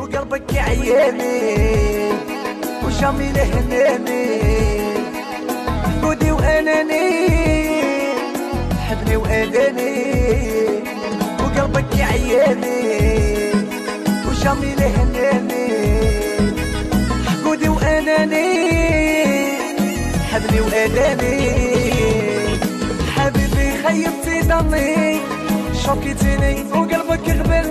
وقلبك يعيني وشامي لهناني حقودي واناني حبني واناني وقلبك يعيني وشامي لهناني حقودي واناني حبني واناني حبيبي خيبتي ضني شوكتيني وقلبك غبرني